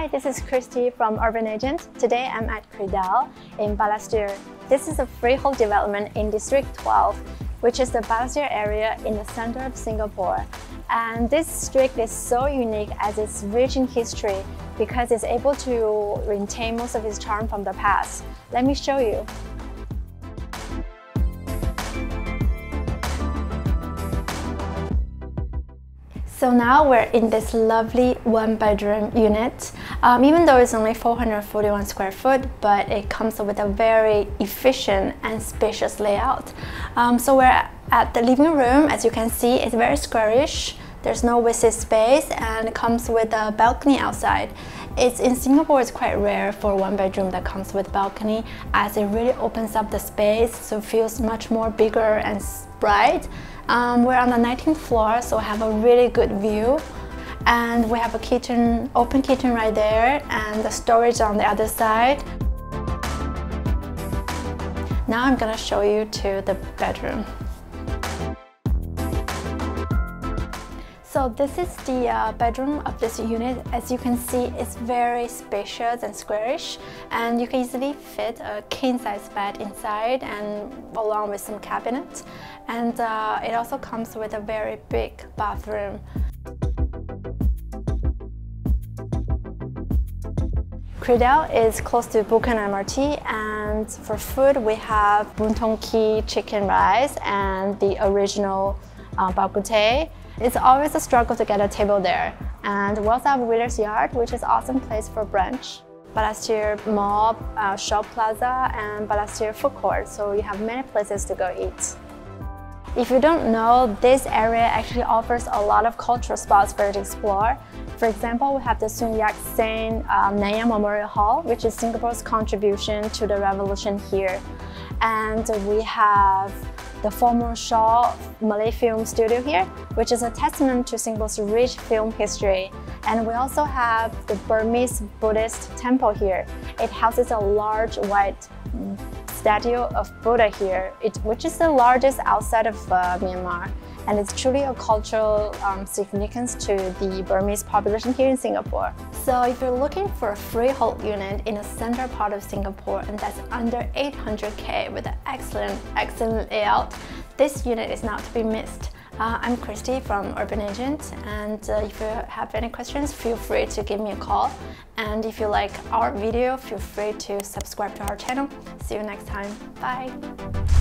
Hi, this is Kristie from Urban Agent. Today I'm at Cradels in Balestier. This is a freehold development in District 12, which is the Balestier area in the center of Singapore. And this district is so unique as it's rich in history because it's able to retain most of its charm from the past. Let me show you. So now we're in this lovely one bedroom unit. Um, even though it's only 441 square foot, but it comes with a very efficient and spacious layout. Um, so we're at the living room, as you can see, it's very squarish. There's no wasted space and it comes with a balcony outside. It's in Singapore, it's quite rare for one bedroom that comes with balcony as it really opens up the space so it feels much more bigger and bright. Um, we're on the 19th floor, so have a really good view. And we have a kitchen, open kitchen right there, and the storage on the other side. Now I'm gonna show you to the bedroom. So this is the uh, bedroom of this unit. As you can see, it's very spacious and squarish and you can easily fit a king-size bed inside and along with some cabinets. And uh, it also comes with a very big bathroom. Cradels is close to Boon Keng MRT and for food we have Kee chicken rice and the original uh, bak kut teh it's always a struggle to get a table there. And we also have Wheeler's Yard, which is awesome place for brunch. Balestier Mall, uh, Shaw Plaza, and Balestier Food Court, so you have many places to go eat. If you don't know, this area actually offers a lot of cultural spots for you to explore. For example, we have the Sun Yat-sen um, Nanyang Memorial Hall, which is Singapore's contribution to the revolution here. And we have the former Shaw Malay Film Studio here, which is a testament to Singapore's rich film history. And we also have the Burmese Buddhist temple here. It houses a large white statue of Buddha here, it, which is the largest outside of uh, Myanmar. And it's truly a cultural um, significance to the Burmese population here in Singapore. So if you're looking for a freehold unit in the center part of Singapore and that's under 800k with an excellent, excellent layout, this unit is not to be missed. Uh, I'm Kristie from Urban Agent and uh, if you have any questions, feel free to give me a call. And if you like our video, feel free to subscribe to our channel. See you next time. Bye!